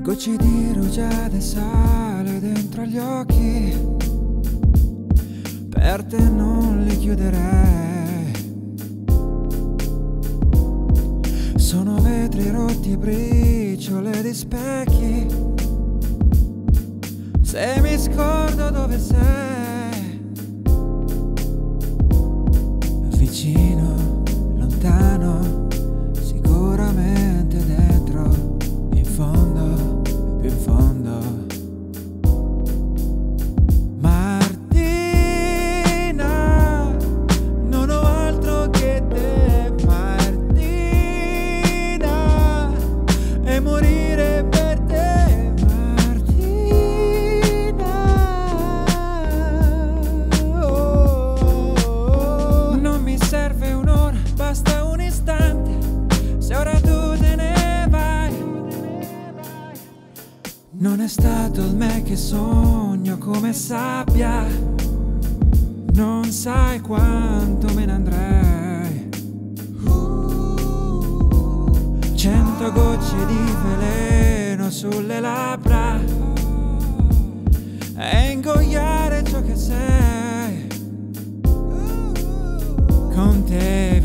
Gocce di rugiada e sale dentro gli occhi, per te non li chiuderei. Sono vetri rotti briciole di specchi. Se mi scordo dove sei, vicino, Non è stato il me che sogno come sabbia, non sai quanto me ne andrei. Cento gocce di veleno sulle labbra e ingoiare ciò che sei. Con te